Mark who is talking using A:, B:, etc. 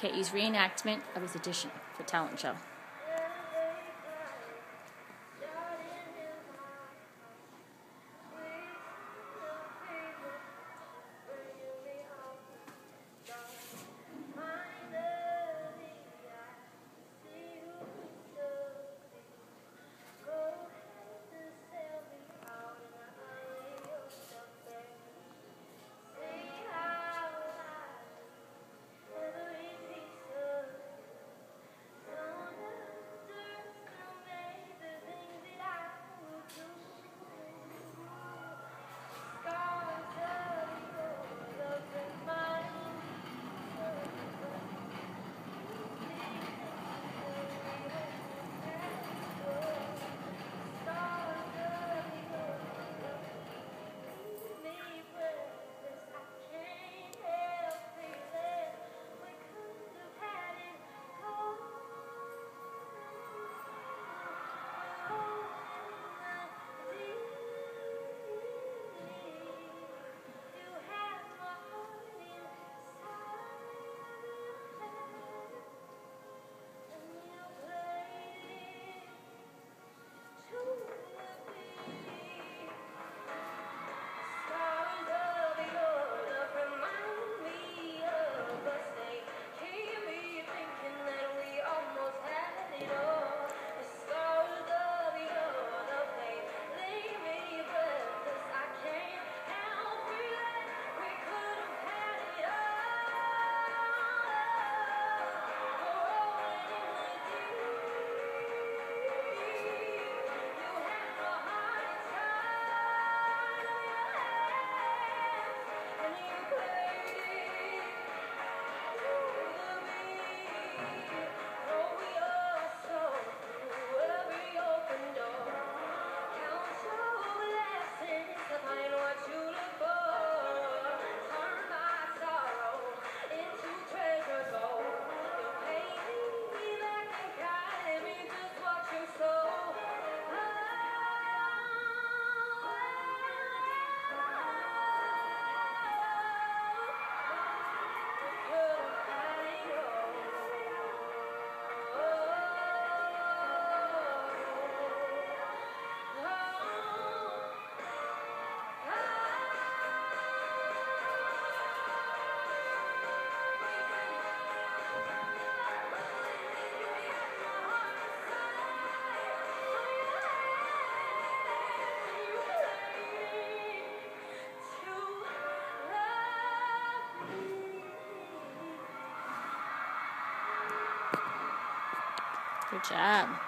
A: KE's reenactment of his audition for talent show. Good job.